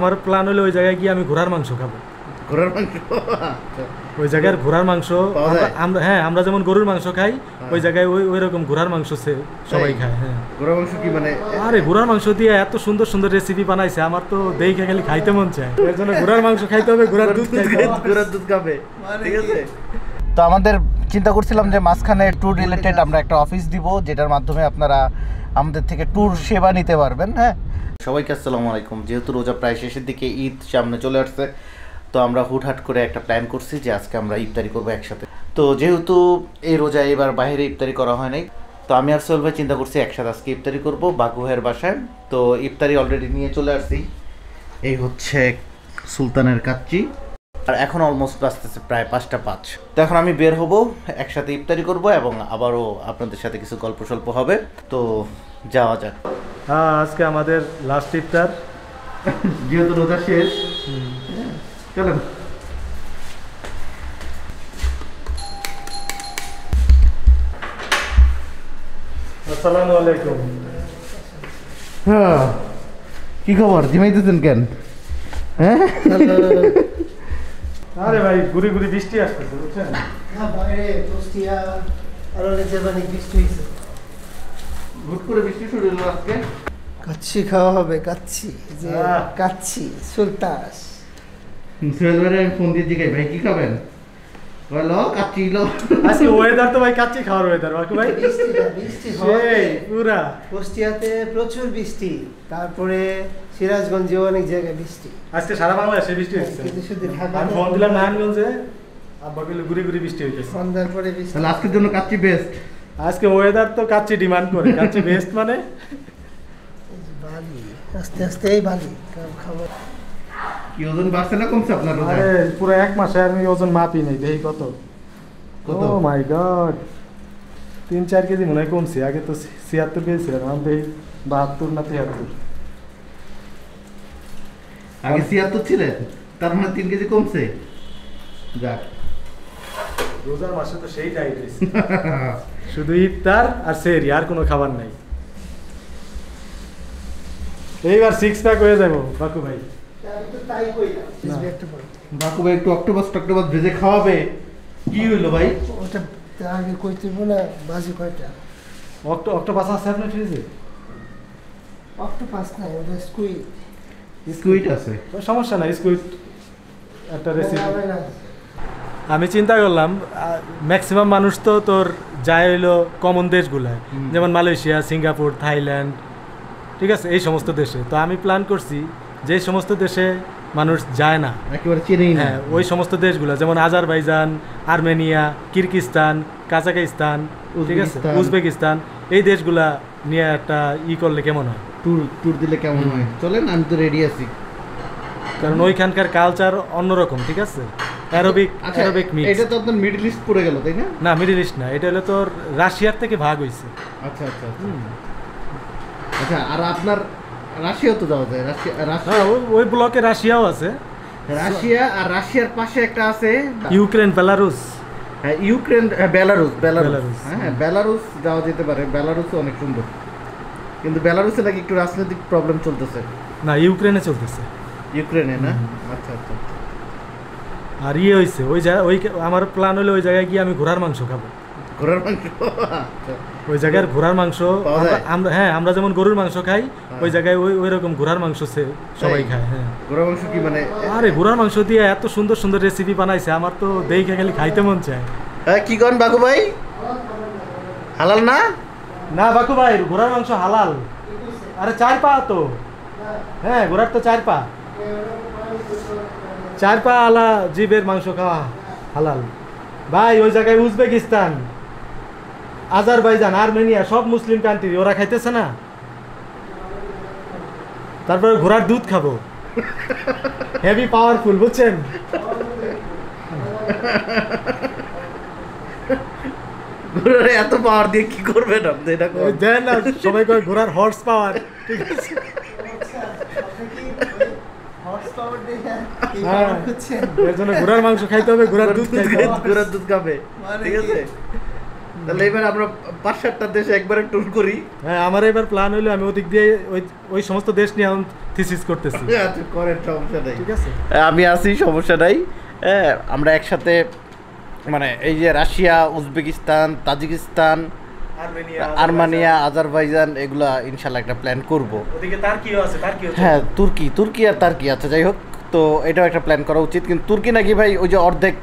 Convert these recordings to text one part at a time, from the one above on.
আমার প্ল্যান হলো ওই জায়গায় গিয়ে আমি ঘোড়ার মাংস খাব। ঘোড়ার মাংস? আচ্ছা। ওই জায়গার ঘোড়ার মাংস আমরা- হ্যাঁ আমরা যেমন গরুর মাংস খাই হ্যাঁ। ওই জায়গায় ওই ওই রকম ঘোড়ার মাংস সে- সবাই খায় হ্যাঁ। ঘোড়ার মাংস কি মানে? আরে ঘোড়ার মাংস দিয়ে এত সুন্দর সুন্দর রেসিপি বানাইছে আমার তো দেখে খালি খাইতে মন চায়। এর জন্য ঘোড়ার মাংস খাইতে হবে ঘোড়ার দুধ খাইতে হবে। ঘোড়ার দুধ খাবে ঠিক আছে? তো আমাদের চিন্তা করছিলাম যে মাঝখানে ট্যুর রিলেটেড আমরা একটা অফিস দিব যেটার মাধ্যমে আপনারা আমাদের থেকে ট্যুর সেবা নিতে পারবেন হ্যাঁ? সবাইকে আসসালামু আলাইকুম। যেহেতু রোজা প্রায় শেষের দিকে ঈদ সামনে চলে আসছে, তো আমরা হুটহাট করে একটা প্ল্যান করছি যে আজকে আমরা ইফতারি করব একসাথে। তো যেহেতু এই রোজা এবার বাইরে ইফতারি করা হয় নাই, তো আমি আর সোহেল ভাই চিন্তা করছি একসাথে আজকে ইফতারি করব বাগু ভাইয়ের বাসায়। তো ইফতারি অলরেডি নিয়ে চলে আসছি। এই হচ্ছে সুলতানের কাচ্চি। আর এখন অলমোস্ট বাজতেছে প্রায় পাঁচটা পাঁচ। তো এখন আমি বের হব, একসাথে ইফতারি করব এবং আবারও আপনাদের সাথে কিছু গল্প সল্প হবে। তো যাওয়া যাক। হ্যাঁ আজকে আমাদের লাস্ট ইফতার যেহেতু রোজা শেষ চলেন। আসসালামু আলাইকুম। হ্যাঁ কি খবর? জিমাইতেছেন কেন? হ্যাঁ? আরে ভাই ঘুরি ঘুরি বৃষ্টি আসতেছে বুঝছেন? না বাইরে কুষ্টিয়া আরও বৃষ্টি হয়েছে। হুট করে বৃষ্টি শুরু হলো আজকে। কাচ্ছি খাওয়া হবে কাচ্ছি। যে। কাচ্ছি সুলতাস। সোহেল ভাইয়ের আমি ফোন দিয়ে ভাই কি খাবেন? বলো কাচ্চি লো। আজকে ওয়েদার তো ভাই কাচ্চি খাওয়ার ওয়েদার বাকি ভাই? বৃষ্টি সেই হওয়াতে পুরা। কুষ্টিয়াতে প্রচুর বৃষ্টি তারপরে সিরাজগঞ্জেও অনেক জায়গায় বৃষ্টি। আজকে সারা বাংলাদেশে বৃষ্টি হচ্ছে কিন্তু শুধু ঢাকা আমি ফোন দিলাম নারায়ণগঞ্জে আব্বা ঘুরি ঘুরি বৃষ্টি হইতেছে। সন্ধ্যার পরে বৃষ্টি। তাহলে আজকের জন্য কাচ্চি বেস্ট আজকে ওয়েদার তো কাচ্চি ডিমান্ড করে কাচ্চি বেস্ট মানে? বালি আস্তে আস্তে এই বালি খাবার কি ওজন বাড়ছে না কমছে আপনার আরে পুরো এক মাসে আমি ওজন মাপি নাই দেখি কত। কত? ও মাই গড তিন চার কেজি মনে হয় কমছে আগে তো ছিয়াত্তর কেজি ছিলাম আমি দেখি বাহাত্তর না তিয়াত্তর। আগে ছিয়াত্তর ছিলেন তার মানে তিন কেজি কমছে? যাক। রোজার মাসে তো সেই ডাইট শুধু ইফতার আর সেরি আর কোনো খাবার নাই। এইবার সিক্স প্যাক হয়ে যাব বাকু ভাই। বাকু ভাই একটু অক্টোপাস টক্টোপাস ভেজে খাওয়াবে। কি হইল ভাই? ওটা আগে কইতে না বাজি কয়টা? অক্টো অক্টোপাস আছে আপনার ফ্রিজে অক্টোপাস নাই ওটা স্কুই সুইট আছে। সমস্যা নাই স্কুইড একটা রেসিপি আমি চিন্তা করলাম ম্যাক্সিমাম মানুষ তো তোর যায় হইল কমন দেশগুলায়। যেমন মালয়েশিয়া সিঙ্গাপুর থাইল্যান্ড ঠিক আছে এই সমস্ত দেশে। তো আমি প্ল্যান করছি যে সমস্ত দেশে মানুষ যায় না। একেবারে চিনেই হ্যাঁ ওই সমস্ত দেশগুলো যেমন আজারবাইজান আর্মেনিয়া কিরগিস্তান কাজাকিস্তান ঠিক আছে উজবেকিস্তান। উজবেকিস্তান এই দেশগুলা নিয়ে একটা ই করলে কেমন হয়? ট্যুর ট্যুর দিলে কেমন হয়? চলেন আমি তো রেডি আছি। কারণ ওইখানকার কালচার অন্যরকম ঠিক আছে? অ্যারোবিক অ্যারোবিক মিক্স এটা তো আপনার মিডল ইস্ট পড়ে গেল তাই না? না মিডিল ইস্ট না এটা হলো তোর রাশিয়ার থেকে ভাগ হয়েছে আচ্ছা আচ্ছা আচ্ছা। আচ্ছা আর আপনার রাশিয়াও তো যাওয়া যায় রাশিয়া রাশিয়া ওই- ব্লকে রাশিয়াও আছে। রাশিয়া আর রাশিয়ার পাশে একটা আছে ইউক্রেন বেলারুস হ্যাঁ ইউক্রেন বেলারুস বেলারুস বেলারুস, হ্যাঁ বেলারুস যাওয়া যেতে পারে বেলারুসও অনেক সুন্দর। কিন্তু বেলারুসে নাকি একটু রাজনৈতিক প্রবলেম চলতেছে। না ইউক্রেনে চলতেছে। ইউক্রেনে না? আচ্ছা আচ্ছা আচ্ছা। আর ইয়ে হয়েছে ওই জায়গা ওই আমার প্ল্যান হলো ওই জায়গায় গিয়ে আমি ঘোড়ার মাংস খাব। ঘোড়ার মাংস? আচ্ছা। ওই জায়গার ঘোড়ার মাংস আমরা- হ্যাঁ আমরা যেমন গরুর মাংস খাই হ্যাঁ। ওই জায়গায় ওই ওই রকম ঘোড়ার মাংস সে- সবাই খায় হ্যাঁ। ঘোড়ার মাংস কি মানে আরে ঘোড়ার মাংস দিয়ে এত সুন্দর সুন্দর রেসিপি বানাইছে আমার তো দেখে খালি খাইতে মন চায়। হ্যাঁ কি কন বাকু ভাই? হালাল না? না বাকু ভাই ঘোড়ার মাংস হালাল। আরে চার পা তো। হ্যাঁ ঘোড়ার তো চার পা। চার পা আলা জীবের মাংস খাওয়া হালাল। ভাই ওই জায়গায় উজবেকিস্তান আজারবাইজান আর্মেনিয়া সব মুসলিম কান্ট্রি ওরা খাইতেছে না? তারপরে ঘোড়ার দুধ খাব। হেভি পাওয়ারফুল বুঝছেন? ঘোড়ার এত পাওয়ার দিয়ে কি করবেন আপনি? এটা দেন না সবাই কয় ঘোড়ার হর্স পাওয়ার ঠিক আছে। এর জন্য ঘোড়ার মাংস খাইতে হবে ঘোড়ার দুধ ঘোড়ার দুধ খাবে মানে ঠিক আছে? তাহলে এবার আমরা পাঁচ সাতটা দেশে একবারে ট্যুর করি। হ্যাঁ আমার এবার প্ল্যান হইল আমি ওদিক দিয়ে ওই ওই সমস্ত দেশ নিয়ে এখন থিসিস করতেছি। আচ্ছা করেন সমস্যা নেই। ঠিক আছে? আমি আছি সমস্যা নাই। হ্যাঁ আমরা একসাথে মানে এই যে Russia Uzbekistan Tajikistan Armenia Azerbaijan এগুলা ইনশাল্লাহ একটা প্ল্যান করব। ওদিকে তার কি আছে তার কি হ্যাঁ তুর্কি তুর্কি আর তার্কি। আচ্ছা যাই হোক তো এটাও একটা প্ল্যান করা উচিত। কিন্তু তুর্কি নাকি ভাই ওই যে অর্ধেক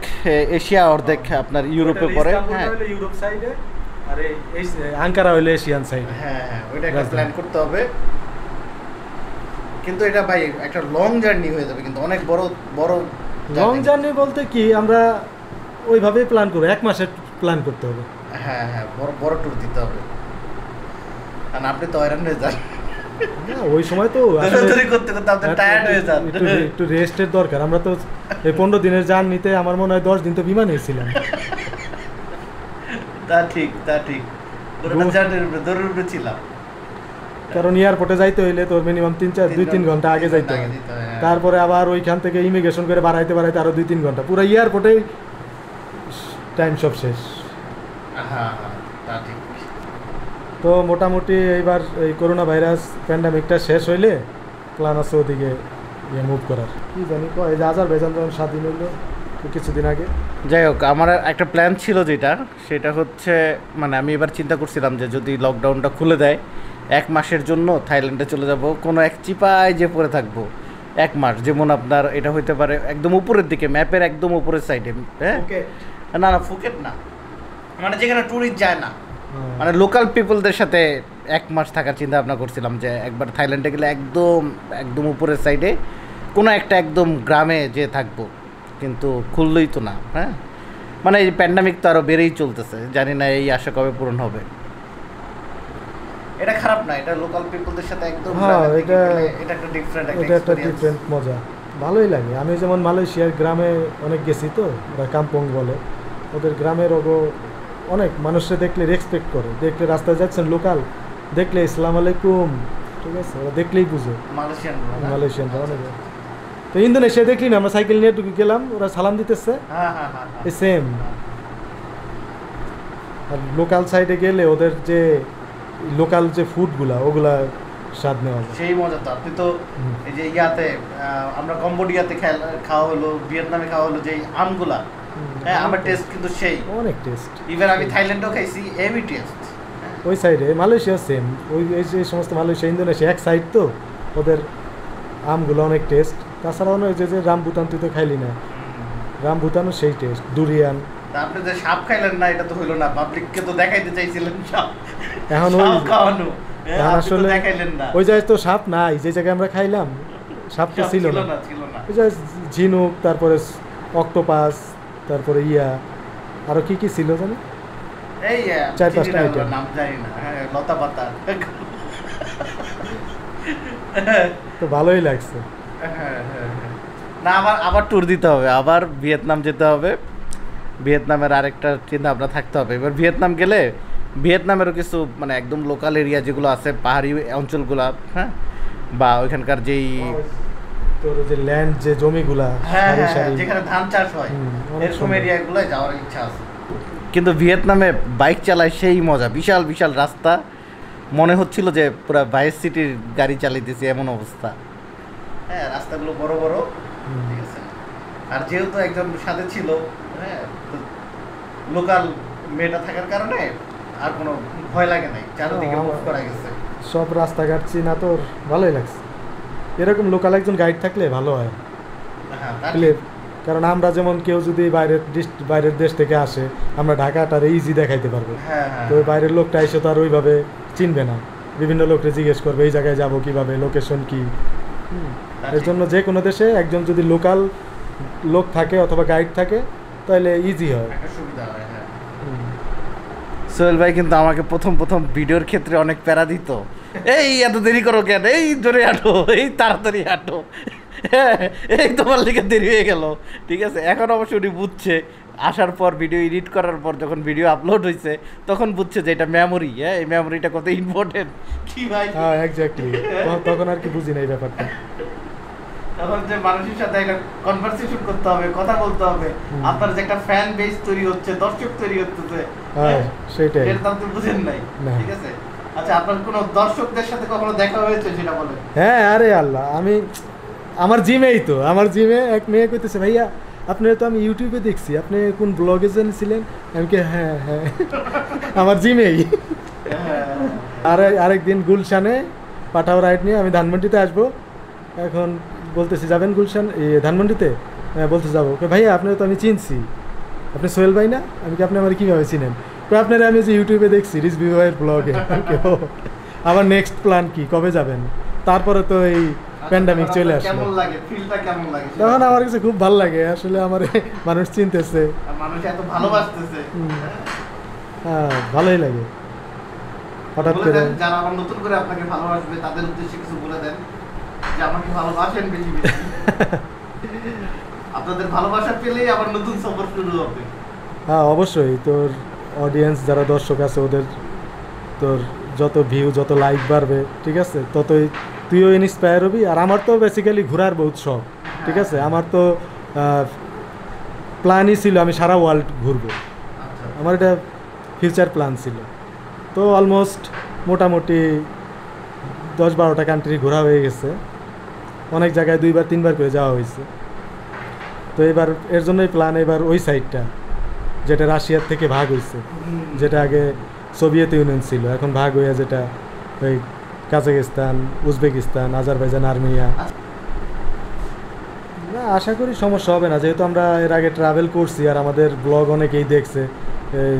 এশিয়া অর্ধেক আপনার ইউরোপে পড়ে। হ্যাঁ। ইউরোপ সাইডে আর এই আঙ্কারা হইল এশিয়ান সাইডে হ্যাঁ হ্যাঁ ওইটা একটা প্ল্যান করতে হবে। কিন্তু এটা ভাই একটা লং জার্নি হয়ে যাবে কিন্তু অনেক বড় বড় লং জার্নি বলতে কি আমরা ওইভাবেই প্ল্যান করব এক মাসের প্ল্যান করতে হবে। হ্যাঁ হ্যাঁ বড় বড় ট্যুর দিতে হবে। আর আপনি তো হয়রান হয়ে যান। ওই সময় তো করতে করতে আপনি টায়ার্ড হয়ে যান। একটু রেস্টের দরকার। আমরা তো এই পনেরো দিনের জার্নিতে আমার মনে হয় দশ দিন তো বিমানে ছিলাম। তা ঠিক তা ঠিক। ছিলাম। কারণ এয়ারপোর্টে যাইতে হইলে তোর মিনিমাম তিন চার দুই তিন ঘণ্টা আগে যাইতে হয়। তারপরে আবার ওইখান থেকে ইমিগ্রেশন করে বাড়াইতে বাড়াইতে আরও দুই তিন ঘণ্টা। পুরো এয়ারপোর্টেই টাইম সব শেষ। হ্যাঁ হ্যাঁ তা ঠিক। তো মোটামুটি এইবার এই করোনা ভাইরাস প্যান্ডামিকটা শেষ হইলে প্ল্যান আছে ওদিকে ইয়ে মুভ করার। কি জানি কয় এই যে আজার বেজান যখন স্বাধীন হইল কিছুদিন আগে। যাই হোক আমার একটা প্ল্যান ছিল যেটা সেটা হচ্ছে মানে আমি এবার চিন্তা করছিলাম যে যদি লকডাউনটা খুলে দেয় এক মাসের জন্য থাইল্যান্ডে চলে যাব কোনো এক চিপায় যে পড়ে থাকব এক মাস। যেমন আপনার এটা হইতে পারে একদম উপরের দিকে ম্যাপের একদম উপরের সাইডে হ্যাঁ? না না ফুকেট না। মানে যেখানে ট্যুরিস্ট যায় না। মানে লোকাল পিপলদের সাথে এক মাস থাকার চিন্তা ভাবনা করছিলাম যে একবার থাইল্যান্ডে গেলে একদম একদম উপরের সাইডে কোনো একটা একদম গ্রামে যে থাকব। কিন্তু খুললেই তো না হ্যাঁ? মানে এই প্যান্ডামিক তো আরও বেড়েই চলতেছে জানি না এই আশা কবে পূরণ হবে। এটা খারাপ না এটা লোকাল পিপলদের সাথে একদম হ্যাঁ, এটা- এটা একটা ডিফারেন্ট একটা এটা একটা ডিফারেন্ট মজা। ভালোই লাগে। আমি যেমন মালয়েশিয়ার গ্রামে অনেক গেছি তো ওরা কাম্পং বলে। ওদের গ্রামের ওগো অনেক মানুষরা দেখলে রেসপেক্ট করে দেখলে রাস্তায় যাচ্ছেন লোকাল দেখলে ইসলাম আলাইকুম ঠিক আছে? ওরা দেখলেই বুঝে। মালয়েশিয়ান মালয়েশিয়ানরা অনেক। তো ইন্দোনেশিয়া দেখলি না? আমরা সাইকেল নিয়ে ঢুকে গেলাম ওরা সালাম দিতেছে। হ্যাঁ হ্যাঁ হ্যাঁ হ্যাঁ। সেম আর লোকাল সাইডে গেলে ওদের যে লোকাল যে ফুডগুলা ওগুলা স্বাদ নেওয়া যায়। সেই মজা তো। আপনি তো এই যে ইয়াতে আমরা কম্বোডিয়াতে খাওয়া হলো ভিয়েতনামে খাওয়া হলো যে আমগুলা হ্যাঁ আমার টেস্ট কিন্তু সেই। অনেক টেস্ট ইভেন আমি থাইল্যান্ডও খাইছি হেভি টেস্ট ওই সাইডে মালয়েশিয়া সেম ওই এই যে সমস্ত মালয়েশিয়া ইন্দোনেশিয়া এক সাইড তো ওদের আমগুলো অনেক টেস্ট তাছাড়া অনেক যে যে রামভুতান তুই তো খাইলি না। রামভুতানও সেই টেস্ট ডুরিয়ান আপনি যে সাপ খাইলেন না এটা তো হইল না পাবলিককে তো দেখাইতে চাইছিলেন সাপ। এখন ওই- খাওয়ানো। আসলে দেখাইলেন না। ওই জায়গায় তো সাপ নাই যে জায়গায় আমরা খাইলাম সাপ তো ছিল না ছিল না। ওই যে ঝিনুক তারপরে অক্টোপাস তারপরে ইয়া আরও কি কি ছিল জানি? এই চার পাঁচটা নাম জানি না। হ্যাঁ লতা পাতা। তো ভালোই লাগছে। হ্যাঁ, হ্যাঁ। না আবার আবার ট্যুর দিতে হবে। আবার ভিয়েতনাম যেতে হবে। ভিয়েতনামের আরেকটা চিন্তা ভাবনা থাকতে হবে। এবার ভিয়েতনাম গেলে ভিয়েতনামেরও কিছু মানে একদম লোকাল এরিয়া যেগুলো আছে পাহাড়ি অঞ্চলগুলা হ্যাঁ? বা ওইখানকার যেই তোর যে ল্যান্ড যে জমিগুলা হ্যাঁ সারি হ্যাঁ, সারি। যেখানে ধান চাষ হয় এরকম যাওয়ার ইচ্ছা আছে। কিন্তু ভিয়েতনামে বাইক চালায় সেই মজা বিশাল বিশাল রাস্তা। মনে হচ্ছিল যে পুরো ভাইস সিটির গাড়ি চালাইতেছি এমন অবস্থা। হ্যাঁ রাস্তাগুলো বড় বড় ঠিক আছে। আর যেহেতু একজন সাথে ছিল হ্যাঁ লোকাল মেয়েটা থাকার কারণে আর কোনো ভয় লাগে নাই চারদিকে মুভ করা গেছে। সব রাস্তাঘাট চিনা তোর ভালোই লাগছে। এরকম লোকাল একজন গাইড থাকলে ভালো হয়। হ্যাঁ কারণ আমরা যেমন কেউ যদি বাইরের বাইরের দেশ থেকে আসে আমরা ঢাকাটার ইজি দেখাইতে পারব। হ্যাঁ হ্যাঁ তো ওই বাইরের লোকটা এসে তো আর ওইভাবে চিনবে না। বিভিন্ন লোককে জিজ্ঞেস করবে এই জায়গায় যাব কীভাবে? লোকেশন কি? এর জন্য যে কোনো দেশে একজন যদি লোকাল লোক থাকে অথবা গাইড থাকে তাহলে ইজি হয়। সুবিধা হয়। সোহেল ভাই কিন্তু আমাকে প্রথম প্রথম ভিডিওর ক্ষেত্রে অনেক প্যারা দিত। এই এত দেরি করো কেন? এই জোরে হাঁটো এই তাড়াতাড়ি হাঁটো। হ্যাঁ, এই তোমার লিখে দেরি হয়ে গেল। ঠিক আছে? এখন অবশ্য উনি বুঝছে। আসার পর ভিডিও এডিট করার পর যখন ভিডিও আপলোড হয়েছে তখন বুঝছে যে এটা মেমোরি হ্যাঁ? এই মেমোরিটা কত ইম্পর্টেন্ট কি ভাই হ্যাঁ এক্স্যাক্টলি তখন আর কি বুঝি না এই ব্যাপারটা। তখন যে মানুষের সাথে একটা কনভারসেশন করতে হবে কথা বলতে হবে আপনার যে একটা ফ্যান বেস তৈরি হচ্ছে দর্শক তৈরি হচ্ছে হ্যাঁ সেটাই। এর দাম তো বুঝেন নাই ঠিক আছে? আচ্ছা আপনার কোনো দর্শকদের সাথে কখনো দেখা হয়েছে সেটা বলেন। হ্যাঁ আরে আল্লাহ আমি আমার জিমেই তো আমার জিমে এক মেয়ে কইতেছে ভাইয়া আপনি তো আমি ইউটিউবে দেখছি আপনি কোন ব্লগে ছিলেন আমি কি হ্যাঁ হ্যাঁ আমার জিমেই। আর আরেকদিন গুলশানে পাঠাও রাইড নিয়ে আমি ধানমন্ডিতে আসব। এখন বলতেছি যাবেন গুলশান এই ধানমন্ডিতে? হ্যাঁ বলতে যাব। ভাইয়া আপনার তো আমি চিনছি। আপনি সোহেল ভাই না? আমি কি আপনি আমার কীভাবে চিনেন? তো আপনারা আমি যে ইউটিউবে দেখছি রিস বিবাহের ব্লগে। আমার নেক্সট প্ল্যান কি? কবে যাবেন? তারপরে তো এই প্যান্ডামিক চলে সেটা তখন আমার কাছে খুব ভালো লাগে। আসলে আমার মানুষ চিনতেছে। হ্যাঁ ভালোই লাগে। হঠাৎ করে যারা নতুন করে আপনাকে ভালোবাসবে তাদের উদ্দেশ্যে কিছু বলে দেন। যে আমাকে ভালোবাসেন বেশি বেশি? আপনাদের ভালোবাসা পেলেই আবার নতুন সফর শুরু হবে। হ্যাঁ অবশ্যই। তোর অডিয়েন্স যারা দর্শক আছে ওদের তোর যত ভিউ যত লাইক বাড়বে ঠিক আছে? ততই তুইও ইন্সপায়ার হবি। আর আমার তো বেসিক্যালি ঘোরার বহুত শখ ঠিক আছে? আমার তো প্ল্যানই ছিল আমি সারা ওয়ার্ল্ড ঘুরবো। আচ্ছা। আমার এটা ফিউচার প্ল্যান ছিল। তো অলমোস্ট মোটামুটি দশ বারোটা কান্ট্রি ঘোরা হয়ে গেছে। অনেক জায়গায় দুইবার তিনবার করে যাওয়া হয়েছে। তো এবার এর জন্যই প্ল্যান এবার ওই সাইডটা যেটা রাশিয়ার থেকে ভাগ হয়েছে যেটা আগে সোভিয়েত ইউনিয়ন ছিল এখন ভাগ হয়ে যেটা ওই কাজাকিস্তান উজবেকিস্তান আজারবাইজান আর্মেনিয়া। না আশা করি সমস্যা হবে না যেহেতু আমরা এর আগে ট্রাভেল করছি আর আমাদের ব্লগ অনেকেই দেখছে এই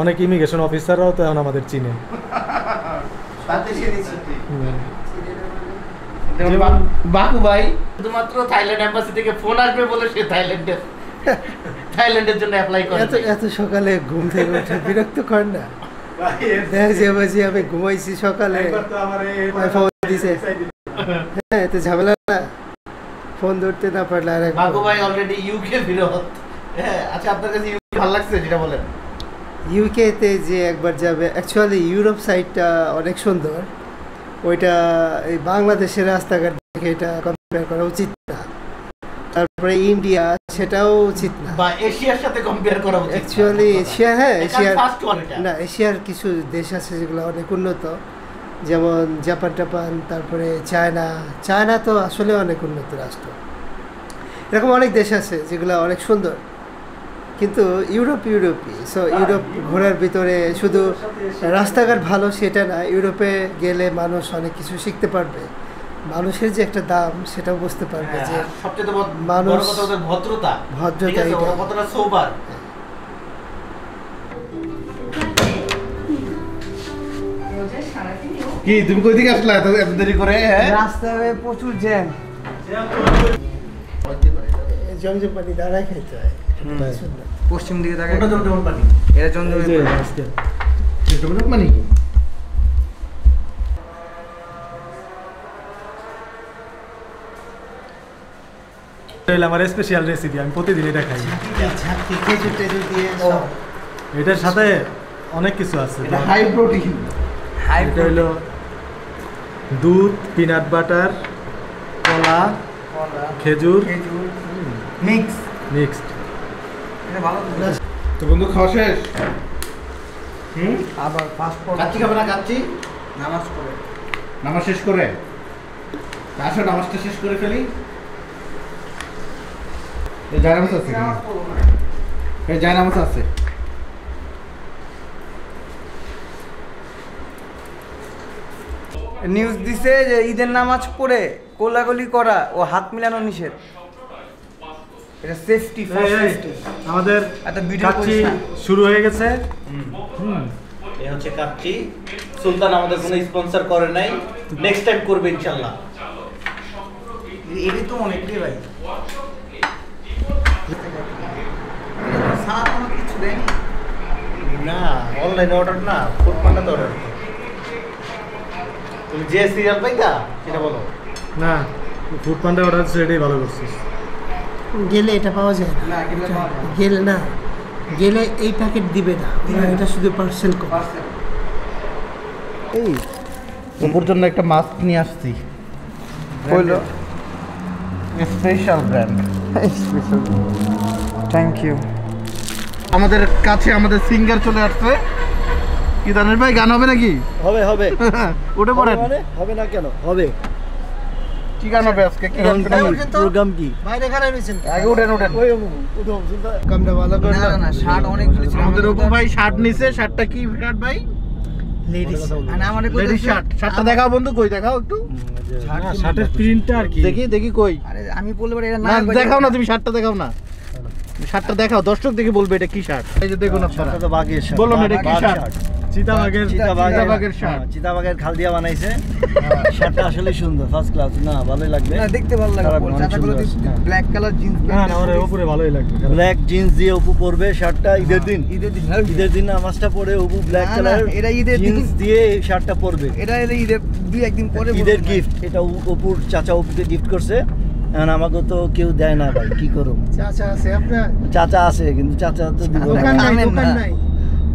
অনেক ইমিগ্রেশন অফিসাররাও তো এখন আমাদের চিনে। বাকু ভাই। শুধুমাত্র থাইল্যান্ড এম্বাসি থেকে ফোন আসবে বলে সে থাইল্যান্ডের থাইল্যান্ডের জন্য অ্যাপ্লাই করে এত এত সকালে ঘুম থেকে উঠে বিরক্ত কর না। দেখা যে আমি ঘুমাইছি সকালে। ফোন দিছে। হ্যাঁ এত ঝামেলা না। ফোন ধরতে না পারলে আর বাকু ভাই অলরেডি ইউকে ফিরত হ্যাঁ আচ্ছা আপনার কাছে ইউকে ভালো লাগছে যেটা বলেন। UK তে যে একবার যাবে অ্যাকচুয়ালি ইউরোপ সাইডটা অনেক সুন্দর। ওইটা এই বাংলাদেশের রাস্তাঘাট দেখে এটা কম্পেয়ার করা উচিত না। তারপরে ইন্ডিয়া সেটাও উচিত না। বা এশিয়ার সাথে কম্পেয়ার করা উচিত অ্যাকচুয়ালি এশিয়া হ্যাঁ এশিয়ার না এশিয়ার কিছু দেশ আছে যেগুলো অনেক উন্নত। যেমন জাপান টাপান তারপরে চায়না। চায়না তো আসলে অনেক উন্নত রাষ্ট্র। এরকম অনেক দেশ আছে যেগুলো অনেক সুন্দর। কিন্তু ইউরোপ ইউরোপই সো ইউরোপ। ঘোরার ভিতরে শুধু রাস্তাঘাট ভালো সেটা না ইউরোপে গেলে মানুষ অনেক কিছু শিখতে পারবে। মানুষের যে একটা দাম সেটাও বুঝতে পারবে যে হ্যাঁ, সবচেয়ে বড় মানুষ- ভদ্রতা। ভদ্রতা এটা। কতটা সোবার? কি তুমি কই দিকে আসলা এত এত দেরি করে হ্যাঁ? রাস্তায় প্রচুর জ্যাম। জমজম পানি দাঁড়ায় খাইতে হয়। পশ্চিম দিকে পানি? এটা পানি। এটা আমার স্পেশাল রেসিপি আমি প্রতিদিন এটা খাই এটার সাথে অনেক কিছু আছে। হাই প্রোটিন হাই এটা হলো দুধ পিনাট বাটার কলা খেজুর। মিক্স মিক্সড এটা তো। তো বন্ধু খাওয়া শেষ? হুম? আবার পাসপোর্ট কাচ্চি খাবে না কাচ্চি নামাজ পড়ে। নামাজ শেষ করে? আসো নামাজটা শেষ করে ফেলি। জায়নামাজ আছে এই জায়নামাজ আছে। নিউজ দিছে যে ঈদের নামাজ পড়ে কোলাগুলি করা ও হাত মিলানো নিষেধ। এটা সেফটি আমাদের একটা ভিডিও কাচ্চি শুরু হয়ে গেছে। হুম। এই হচ্ছে কাচ্চি। সুলতান আমাদের কোনো স্পন্সর করে নাই। নেক্সট টাইম করবে ইনশাআল্লাহ এটাই তো অনেক রে ভাই। কোনো কিছু দেয়নি না অনলাইন অর্ডার না ফুড পান্ডাতে অর্ডার তুমি যে সিরিয়াল পাইতা সেটা বলো। না ফুড পান্ডা অর্ডার এটাই ভালো করছিস। গেলে এটা পাওয়া যায় না। গেলে না। গেলে এই প্যাকেট দিবে না। এটা শুধু পার্সেল করে এই তোর জন্য একটা মাস্ক নিয়ে আসছি। কইলো স্পেশাল ব্র্যান্ড থ্যাংক ইউ আমাদের কাছে আমাদের সিঙ্গার চলে আসছে। কি দানের ভাই গান হবে নাকি? হবে হবে। উঠে পড়েন। মানে? হবে না কেন? হবে। কি গান হবে আজকে? কি গান? প্রোগ্রাম কি? হয়েছেন আগে উঠেন উঠেন। কামটা ভালো করে না না না শার্ট অনেক ছিল আমাদের অপু ভাই শার্ট নিছে। শার্টটা কি শার্ট ভাই? লেডিস মানে আমাদের লেডিস শার্ট। শার্টটা দেখাও বন্ধু কই দেখাও একটু। শার্টের প্রিন্টটা আর কি। দেখি দেখি কই। আরে আমি বলতে পারি এটা না দেখাও না তুমি শার্টটা দেখাও না। শার্টটা দেখাও দর্শক দেখে বলবে এটা কি শার্ট? এই যে দেখুন আপনারা। তো বাঘের শার্ট। বলুন এটা কি শার্ট? চিতাবাগের চিতাবাঘের শার্ট। চিতাবাগের খাল দিয়া বানাইছে। শার্টটা আসলে সুন্দর ফার্স্ট ক্লাস না ভালোই লাগবে। না দেখতে ভালো লাগে খারাপ না, অনেক চাচাগুলো সুন্দর আছে। হ্যাঁ। ব্ল্যাক কালার জিন্স না না আমার উপরে ভালোই লাগবে। ব্ল্যাক জিন্স দিয়ে উপু পরবে শার্টটা ঈদের দিন। ঈদের দিন ঈদের দিন নামাজটা পরে উপু ব্ল্যাক কালার এটা ঈদের দিন। জিন্স দিয়ে এই শার্টটা পরবে। এটা ঈদের দুই একদিন পরে ঈদের গিফট এটা অপুর চাচা অপুকে গিফট করছে। এখন আমাকে তো কেউ দেয় না ভাই কি করব? চাচা আছে আপনার? চাচা আছে কিন্তু চাচা তো দিব না। নাই খাবেন দোকান না। নাই।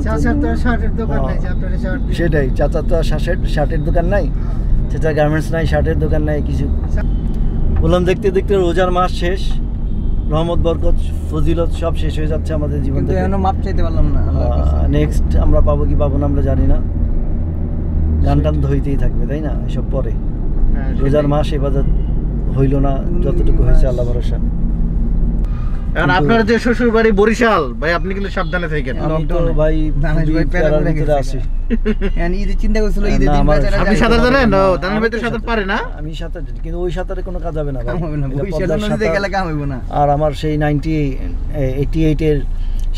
চাচার তো আর শার্টের দোকান নাই যে আপনার শার্ট দিবে। সেটাই চাচা তো শার্টের শার্টের দোকান নাই। চাচা গার্মেন্টস নাই শার্টের দোকান নাই কিছু। বললাম দেখতে দেখতে রোজার মাস শেষ রহমত বরকত ফজিলত সব শেষ হয়ে যাচ্ছে আমাদের জীবন থেকে। এখনও মাপ চাইতে পারলাম না নেক্সট আমরা পাবো কি পাবো না আমরা জানি না। গান টান তো হইতেই থাকবে তাই না? এসব পরে। হ্যাঁ, রোজার মাস এবার হইল না যতটুকু হয়েছে আল্লাহ ভরসা। এখন আপনার যে শ্বশুর বাড়ি বরিশাল ভাই আপনি কিন্তু সাবধানে থাকেন। আমি তো ভাই ভাই প্যারার ভিতরে আছি। এখন ঈদের চিন্তা করছিল ঈদের দিন আপনি সাঁতার জানেন? না। দানের ভাই তো সাঁতার পারে না? আমি সাঁতার জানি, কিন্তু ওই সাঁতারে কোনো কাজ হবে না ভাই। হবে না বরিশাল নদীতে গেলে কাম হইব না। আর আমার সেই নাইনটি এইটি এইটের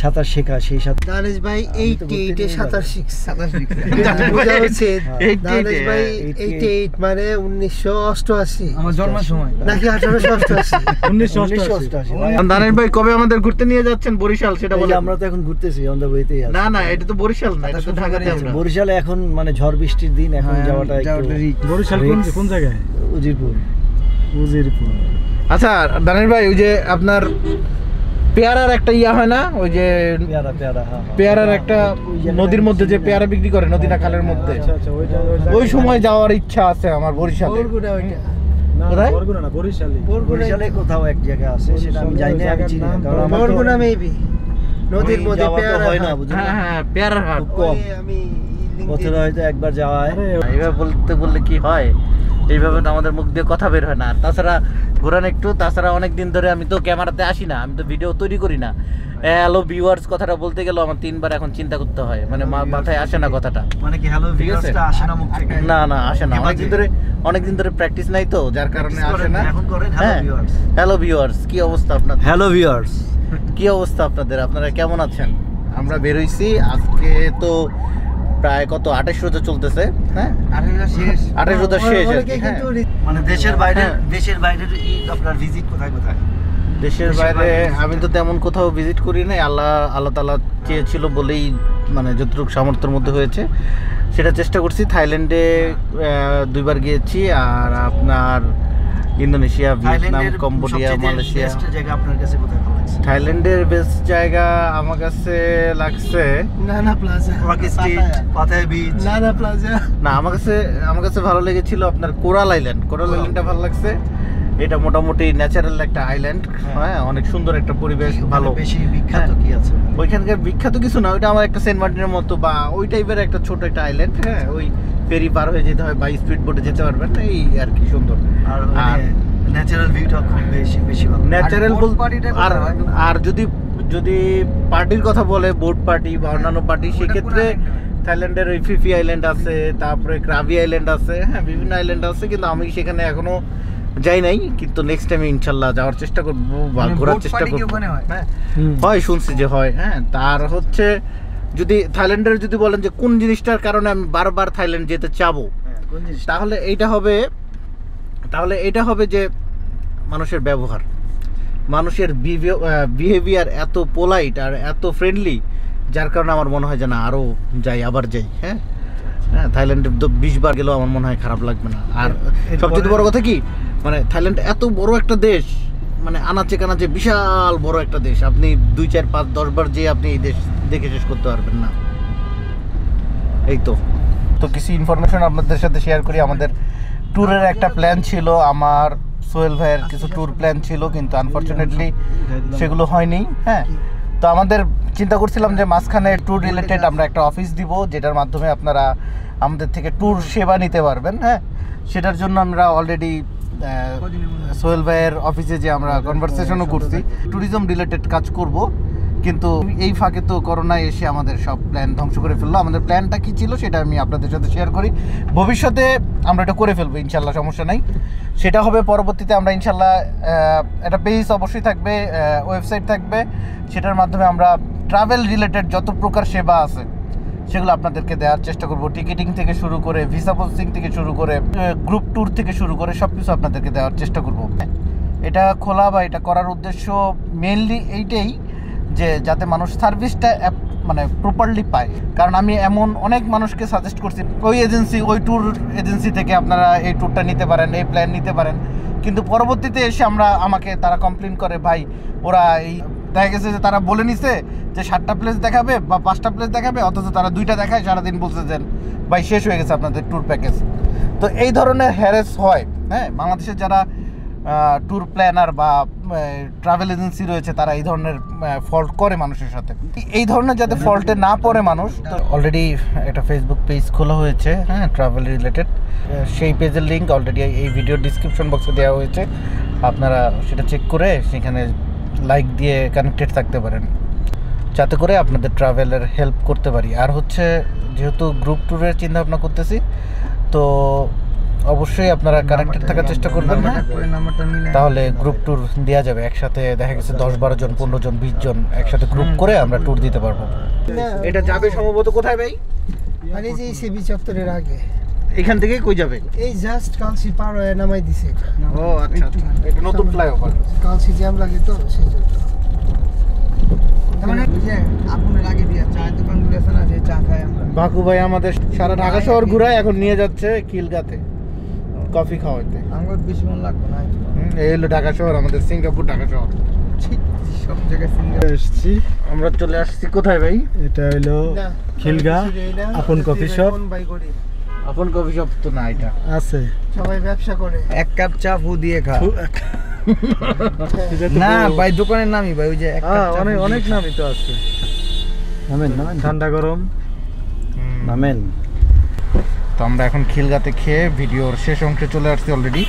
সাঁতার শেখা সেই সাঁতার দানেশ। ভাই এইটি এইটে সাঁতার শিখছে বোঝা উচিত হ্যাঁ। দানেশ ভাই এইটি এইট মানে উনিশশো অষ্টআশি। আমার জন্মের সময়। নাকি আঠারোশো অষ্টআশি? উনিশশো অষ্টআশি। ভাই। ভাই কবে আমাদের ঘুরতে নিয়ে যাচ্ছেন? বরিশাল সেটা বলে আমরা তো এখন ঘুরতেছি অন দ্য ওয়েতেই আছি। না না এটা তো বরিশাল না এটা তো ঢাকাতে আমরা বরিশালে এখন মানে ঝড় বৃষ্টির দিন এখন হ্যাঁ, যাওয়াটা একটু বরিশাল কোন জায়গায়? উজিরপুর। উজিরপুর। আচ্ছা দানের ভাই ওই যে আপনার পেয়ারার একটা ইয়া হয় না? ওই যে পেয়ারা পেয়ারা হ্যাঁ হ্যাঁ। পেয়ারার একটা নদীর মধ্যে যে পেয়ারা বিক্রি করে নদী না খালের মধ্যে। আচ্ছা আচ্ছা ওই সময় যাওয়ার ইচ্ছা আছে আমার বরিশালে। বরগুনা ওইটা। কোথায়? বরগুনা না বরিশালে। কোথাও এক জায়গায় আছে সেটা আমি জানি না আমি চিনি না কারণ আমার তো- বরগুনা মেবি নদীর মধ্যে পেয়ারা হয় না। হ্যাঁ হ্যাঁ পেয়ারার খুব কম। বছরে হয়তো একবার যাওয়া হয়। এইভাবে বলতে বললে কি হয়? এইভাবে তো আমাদের মুখ দিয়ে কথা বের হয় না। আর তাছাড়া ঘোরান একটু তাছাড়া অনেক দিন ধরে আমি তো ক্যামেরাতে আসি না আমি তো ভিডিও তৈরি করি না। হ্যালো ভিউয়ার্স কথাটা বলতে গেলেও আমার তিনবার এখন চিন্তা করতে হয় মানে মাথায় আসে না কথাটা। মানে কি হ্যালো। ভিউয়ার্সটা আসে না মুখ থেকে? না না আসে না। এবার অনেকদিন যে- ধরে অনেকদিন ধরে প্র্যাকটিস নাই তো যার কারণে আসে না। এখন করেন, hello হ্যাঁ viewers. হ্যালো ভিউয়ার্স কি অবস্থা আপনার হ্যালো ভিউয়ার্স কি অবস্থা আপনাদের? আপনারা কেমন আছেন? আমরা বের হইছি আজকে তো প্রায় কত আঠাশ রোজা চলতেছে হ্যাঁ? আঠাশ রোজা শেষ। আর কি, হ্যাঁ। মানে দেশের বাইরে হ্যাঁ। দেশের বাইরে আপনার ভিজিট কোথায় কোথায়? দেশের বাইরে আমি তো তেমন কোথাও ভিজিট করি নাই আল্লাহ আল্লাহ তালা চেয়েছিল বলেই মানে যতটুকু সামর্থ্যের মধ্যে হয়েছে সেটা চেষ্টা করছি। থাইল্যান্ডে দুইবার গিয়েছি আর আপনার Indonesia Vietnam Cambodia Malaysia. Best জায়গা আপনার কাছে কোথায় ভালো লাগছে থাইল্যান্ডের বেস্ট জায়গা আমার কাছে লাগছে নানা প্লাজা ওয়াকি Street Pattaya Beach Nana Plaza না আমার কাছে আমার কাছে ভালো লেগেছিল আপনার কোরাল আইল্যান্ড কোরাল আইল্যান্ডটা ভালো লাগছে। এটা মোটামুটি ন্যাচারাল একটা আইল্যান্ড হ্যাঁ। অনেক সুন্দর একটা পরিবেশ ভালো। বেশি বিখ্যাত হ্যাঁ। কি আছে? ওইখানকার বিখ্যাত কিছু না ওইটা আমার একটা সেন্ট মার্টিনের মতো বা ওই টাইপের একটা ছোট একটা আইল্যান্ড হ্যাঁ ওই ফেরি পার হয়ে যেতে হয় বা স্পিড বোটে যেতে পারবেন এই আর কি সুন্দর। আর ন্যাচারাল ভিউটা খুব বেশি বেশি ভালো। ন্যাচারাল আর আর যদি যদি পার্টির কথা বলে বোট পার্টি বা অন্যান্য পার্টি সেক্ষেত্রে থাইল্যান্ডের ওই ফিফি আইল্যান্ড আছে তারপরে ক্রাভি আইল্যান্ড আছে হ্যাঁ বিভিন্ন আইল্যান্ড আছে কিন্তু আমি সেখানে এখনও যাই নাই কিন্তু নেক্সট টাইম ইনশাল্লাহ যাওয়ার চেষ্টা করব বা মানে ঘোরার চেষ্টা করব। ওখানে হয়? হ্যাঁ শুনছি যে হয় হ্যাঁ। তার হচ্ছে যদি থাইল্যান্ডের যদি বলেন যে কোন জিনিসটার কারণে আমি বারবার থাইল্যান্ড যেতে চাবো হ্যাঁ, কোন জিনিস তাহলে এইটা হবে তাহলে এটা হবে যে মানুষের ব্যবহার। মানুষের বিহেভিয়ার এত পোলাইট আর এত ফ্রেন্ডলি যার কারণে আমার মনে হয় যে না আরও যাই আবার যাই হ্যাঁ। হ্যাঁ থাইল্যান্ডে তো বিশ বার গেলেও আমার মনে হয় খারাপ লাগবে না। আর সবচেয়ে বড় কথা কি মানে থাইল্যান্ড এত বড় একটা দেশ মানে আনাচে কানাচে বিশাল বড় একটা দেশ। আপনি দুই চার পাঁচ দশ বার যেয়ে আপনি এই দেশ দেখে শেষ করতে পারবেন না। এই তো। তো কিছু ইনফরমেশন আপনাদের সাথে শেয়ার করি। আমাদের ট্যুরের একটা প্ল্যান ছিল। আমার সোহেল ভাইয়ের কিছু ট্যুর প্ল্যান ছিল কিন্তু আনফরচুনেটলি সেগুলো হয়নি হ্যাঁ। তো আমাদের চিন্তা করছিলাম যে মাঝখানে ট্যুর রিলেটেড আমরা একটা অফিস দিব যেটার মাধ্যমে আপনারা আমাদের থেকে ট্যুর সেবা নিতে পারবেন হ্যাঁ? সেটার জন্য আমরা অলরেডি সোহেল ভাইয়ের অফিসে যে আমরা কনভারসেশনও করছি। ট্যুরিজম রিলেটেড কাজ করব। কিন্তু এই ফাঁকে তো করোনা এসে আমাদের সব প্ল্যান ধ্বংস করে ফেলল। আমাদের প্ল্যানটা কি ছিল সেটা আমি আপনাদের সাথে শেয়ার করি। ভবিষ্যতে আমরা এটা করে ফেলব ইনশাল্লাহ সমস্যা নাই। সেটা হবে পরবর্তীতে আমরা ইনশাল্লাহ একটা পেজ অবশ্যই থাকবে ওয়েবসাইট থাকবে। সেটার মাধ্যমে আমরা ট্রাভেল রিলেটেড যত প্রকার সেবা আছে, সেগুলো আপনাদেরকে দেওয়ার চেষ্টা করব। টিকিটিং থেকে শুরু করে ভিসা প্রসেসিং থেকে শুরু করে গ্রুপ ট্যুর থেকে শুরু করে সব কিছু আপনাদেরকে দেওয়ার চেষ্টা করব। এটা খোলা বা এটা করার উদ্দেশ্য মেনলি এইটাই। যে যাতে মানুষ সার্ভিসটা মানে প্রপারলি পায়। কারণ আমি এমন অনেক মানুষকে সাজেস্ট করছি, ওই এজেন্সি ওই ট্যুর এজেন্সি থেকে আপনারা এই ট্যুরটা নিতে পারেন, এই প্ল্যান নিতে পারেন। কিন্তু পরবর্তীতে এসে আমরা আমাকে তারা কমপ্লেন করে, ভাই, ওরা এই দেখা গেছে যে তারা বলে নিছে যে সাতটা প্লেস দেখাবে বা পাঁচটা প্লেস দেখাবে, অথচ তারা দুইটা দেখায়, সারাদিন যে, ভাই, শেষ হয়ে গেছে আপনাদের ট্যুর প্যাকেজ তো এই ধরনের হ্যারেস হয় হ্যাঁ? বাংলাদেশের যারা ট্যুর প্ল্যানার বা ট্রাভেল এজেন্সি রয়েছে তারা এই ধরনের ফল্ট করে মানুষের সাথে। এই ধরনের যাতে ফল্টে না পড়ে মানুষ অলরেডি একটা ফেসবুক পেজ খোলা হয়েছে হ্যাঁ ট্রাভেল রিলেটেড সেই পেজের লিঙ্ক অলরেডি এই ভিডিও ডিসক্রিপশন বক্সে দেওয়া হয়েছে। আপনারা সেটা চেক করে সেখানে লাইক দিয়ে কানেক্টেড থাকতে পারেন। যাতে করে আপনাদের ট্রাভেলের হেল্প করতে পারি। আর হচ্ছে, যেহেতু গ্রুপ ট্যুরের চিন্তা ভাবনা করতেছি, তো অবশ্যই আপনারা কানেক্টেড থাকার চেষ্টা করবেন হ্যাঁ? তাহলে গ্রুপ ট্যুর দেওয়া যাবে। একসাথে দেখা গেছে দশ বারো জন পনেরো জন বিশ জন একসাথে গ্রুপ করে আমরা ট্যুর দিতে পারব। এটা যাবে সম্ভবত কোথায় ভাই? মানে যে সিবি চত্বরের আগে। এখান থেকেই কই যাবে? এই জাস্ট কালসি পার হয়ে নামাই দিছে এটা। ও আচ্ছা আচ্ছা। এটা নতুন ফ্লাইওভার কালসি জ্যাম লাগে তো সেই জন্য। মানে বাকু ভাই আমাদের সারা ঢাকা শহর ঘুরায় এখন নিয়ে যাচ্ছে খিলগাতে। কফি খাওয়াইতে। আমার বেশি মন লাগবে না হুম, এই হলো ঢাকা শহর আমাদের সিঙ্গাপুর ঢাকা শহর। ঠিক সব জায়গায় সিঙ্গার এসছি। আমরা চলে আসছি কোথায় ভাই? এটা হইল Khilgaon Apon coffee shop. Apon coffee shop তো না এটা। আছে। সবাই ব্যবসা করে। এক কাপ চা ফু দিয়ে খা। তো না ভাই দোকানের নামই ভাই ওই যে এক হ্যাঁ, কাপ অনেক অনেক নামই তো আছে। নামেন নামেন। ঠান্ডা গরম। নামেন। তো আমরা এখন খিলগাতে খেয়ে ভিডিওর শেষ অংশে চলে আসছি অলরেডি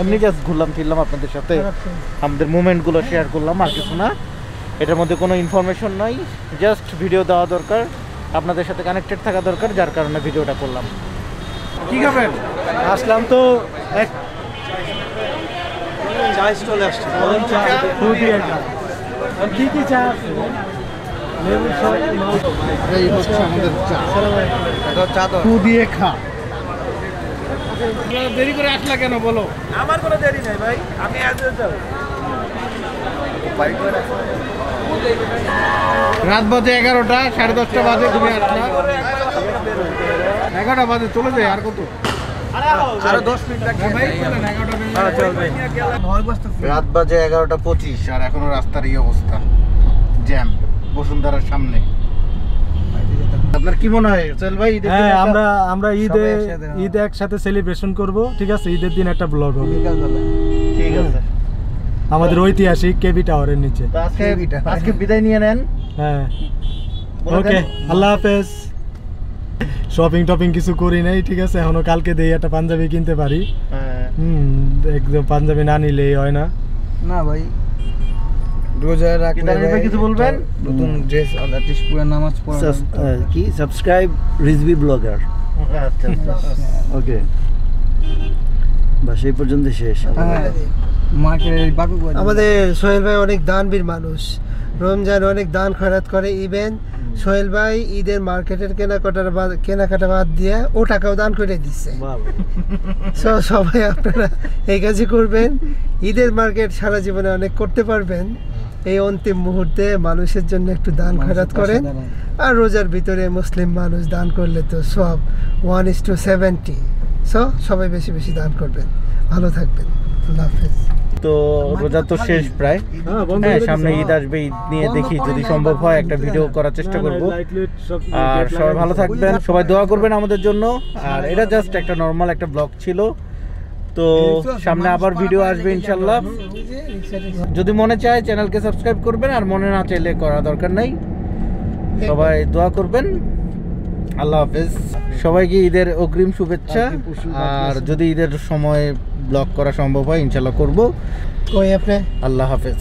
এমনি জাস্ট ঘুরলাম ফিরলাম আপনাদের সাথে। আমাদের মুভমেন্টগুলো শেয়ার করলাম আর কিছু না। এটার মধ্যে কোনো ইনফরমেশন নাই জাস্ট ভিডিও দেওয়া দরকার আপনাদের সাথে কানেক্টেড থাকা দরকার যার কারণে ভিডিওটা করলাম। কি খাবেন? আসলাম তো এক চা স্টলে আসছি কি কি চা লেবু চা এই হচ্ছে আমাদের চা। তো দিয়ে খা। দেরি করে আসলা কেন বলো? আমার কোনো দেরি নাই ভাই আমি রাত বাজে এগারোটা সাড়ে দশটা বাজে ঘুরে আসলা। এগারোটা বাজে চলে যায় আর কত? বসতে রাত বাজে এগারোটা পঁচিশ আর এখনও রাস্তার এই অবস্থা। জ্যাম বসুন্ধরার সামনে। আপনার কি মনে হয়? সোহেল ভাই ঈদের হ্যাঁ আমরা আমরা ঈদে হ্যাঁ। ঈদ একসাথে সেলিব্রেশন করব ঠিক আছে? ঈদের দিন একটা ব্লগ হবে। ঠিক আছে আমাদের ঐতিহাসিক কেবি টাওয়ারের নিচে। আজকে আজকে বিদায় নিয়ে নেন। হ্যাঁ। ওকে আল্লাহ হাফেজ। শপিং টপিং কিছু করি নাই ঠিক আছে? এখনও কালকে দিয়ে একটা পাঞ্জাবি কিনতে পারি। হ্যাঁ। হুম একদম পাঞ্জাবি না নিলেই হয় না। না ভাই রোজা রাখলে কিছু বলবেন? নতুন ড্রেস আর্টিস্ট পুরো নামাজ পড়া কি? Subscribe Rizvi blogger. ওকে বাস এই পর্যন্ত শেষ। হ্যাঁ আমাদের সোহেল ভাই অনেক দানবীর মানুষ। রমজান অনেক দান খয়রাত করে ইভেন সোহেল ভাই ঈদের মার্কেটের কেনাকাটার বাদ কেনাকাটা বাদ দিয়ে ও টাকাও দান করে দিচ্ছে সো সবাই আপনারা এই কাজই করবেন। ঈদের মার্কেট সারা জীবনে অনেক করতে পারবেন। এই অন্তিম মুহূর্তে মানুষের জন্য একটু দান খয়রাত করেন। আর রোজার ভিতরে মুসলিম মানুষ দান করলে তো সব one is to seventy so সবাই বেশি বেশি দান করবেন। ভালো থাকবেন। আল্লাহ হাফেজ। তো রোজা তো শেষ প্রায়। হ্যাঁ, হ্যাঁ সামনে ঈদ আসবে ঈদ নিয়ে দেখি যদি সম্ভব হয় একটা ভিডিও করার চেষ্টা না, করব। আর সবাই ভালো থাকবেন। সবাই দোয়া করবেন আমাদের জন্য। আর এটা জাস্ট একটা নর্মাল একটা ব্লগ ছিল। তো সামনে আবার ভিডিও আসবে ইনশাল্লাহ যদি মনে চায় চ্যানেলকে সাবস্ক্রাইব করবেন আর মনে না চাইলে করা দরকার নাই। সবাই দোয়া করবেন। আল্লাহ হাফেজ। সবাইকে ঈদের অগ্রিম শুভেচ্ছা। আর যদি ঈদের সময় ব্লগ করা সম্ভব হয় ইনশাল্লাহ করব। আল্লাহ হাফেজ।